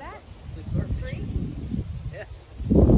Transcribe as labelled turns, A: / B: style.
A: that? Free?
B: Yeah.